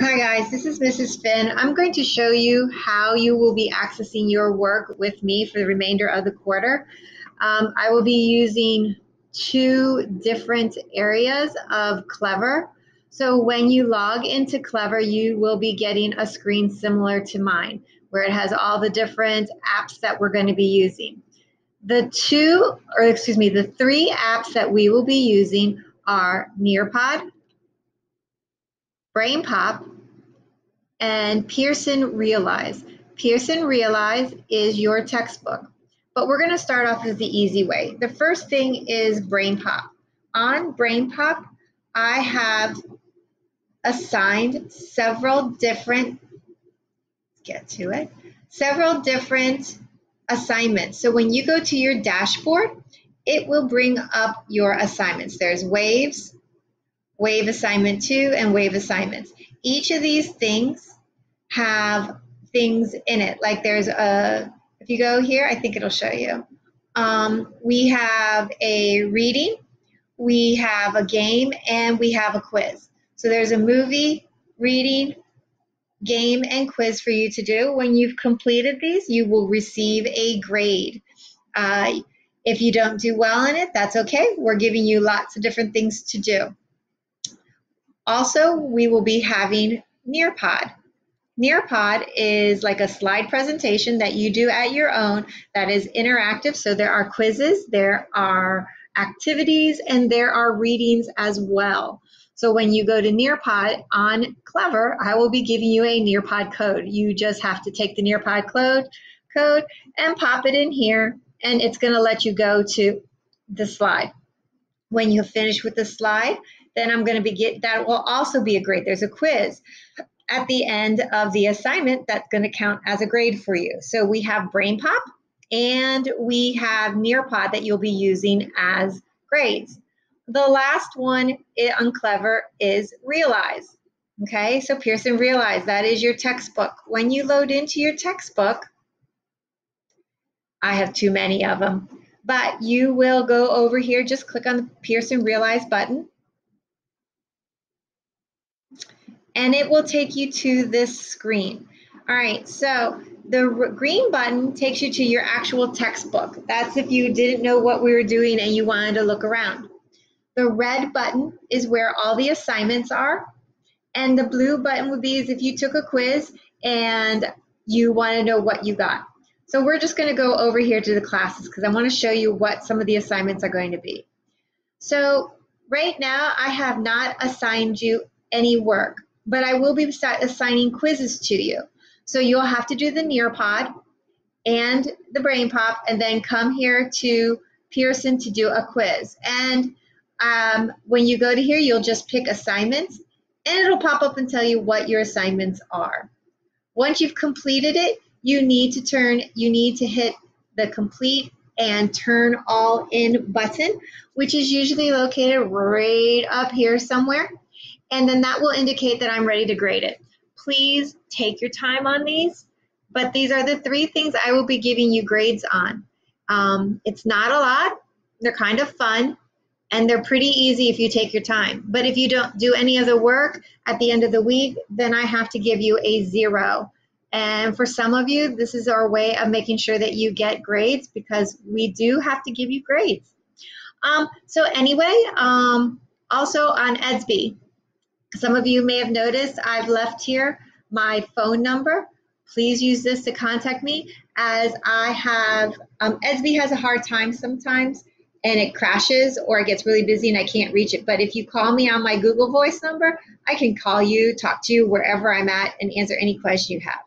Hi guys, this is Mrs. Finn. I'm going to show you how you will be accessing your work with me for the remainder of the quarter. Um, I will be using two different areas of Clever. So when you log into Clever, you will be getting a screen similar to mine, where it has all the different apps that we're going to be using. The two, or excuse me, the three apps that we will be using are Nearpod, BrainPop, and Pearson Realize. Pearson Realize is your textbook, but we're going to start off with the easy way. The first thing is Brain Pop. On Brain Pop, I have assigned several different, get to it, several different assignments. So when you go to your dashboard, it will bring up your assignments. There's waves, wave assignment two, and wave assignments. Each of these things have things in it. Like there's a, if you go here, I think it'll show you. Um, we have a reading, we have a game, and we have a quiz. So there's a movie, reading, game, and quiz for you to do. When you've completed these, you will receive a grade. Uh, if you don't do well in it, that's okay. We're giving you lots of different things to do. Also, we will be having Nearpod. Nearpod is like a slide presentation that you do at your own that is interactive. So there are quizzes, there are activities, and there are readings as well. So when you go to Nearpod on Clever, I will be giving you a Nearpod code. You just have to take the Nearpod code, code and pop it in here, and it's going to let you go to the slide. When you finish with the slide, then I'm going to be get that will also be a grade. There's a quiz at the end of the assignment that's going to count as a grade for you. So we have BrainPop and we have Nearpod that you'll be using as grades. The last one on Clever is Realize. Okay, so Pearson Realize, that is your textbook. When you load into your textbook, I have too many of them, but you will go over here, just click on the Pearson Realize button, and it will take you to this screen. All right, so the green button takes you to your actual textbook. That's if you didn't know what we were doing and you wanted to look around. The red button is where all the assignments are. And the blue button would be as if you took a quiz and you want to know what you got. So we're just going to go over here to the classes because I want to show you what some of the assignments are going to be. So right now I have not assigned you any work but I will be assigning quizzes to you. So you'll have to do the Nearpod and the Brain BrainPop and then come here to Pearson to do a quiz. And um, when you go to here, you'll just pick assignments and it'll pop up and tell you what your assignments are. Once you've completed it, you need to turn, you need to hit the complete and turn all in button, which is usually located right up here somewhere and then that will indicate that I'm ready to grade it. Please take your time on these, but these are the three things I will be giving you grades on. Um, it's not a lot, they're kind of fun, and they're pretty easy if you take your time. But if you don't do any of the work at the end of the week, then I have to give you a zero. And for some of you, this is our way of making sure that you get grades because we do have to give you grades. Um, so anyway, um, also on Edsby, some of you may have noticed I've left here my phone number. Please use this to contact me as I have, um, has a hard time sometimes and it crashes or it gets really busy and I can't reach it. But if you call me on my Google Voice number, I can call you, talk to you wherever I'm at, and answer any question you have.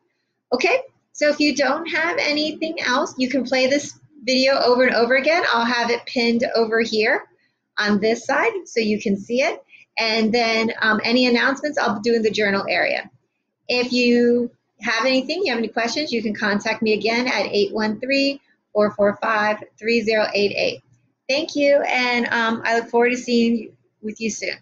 Okay, so if you don't have anything else, you can play this video over and over again. I'll have it pinned over here on this side so you can see it. And then um, any announcements I'll do in the journal area. If you have anything, you have any questions, you can contact me again at 813 445 3088. Thank you, and um, I look forward to seeing you with you soon.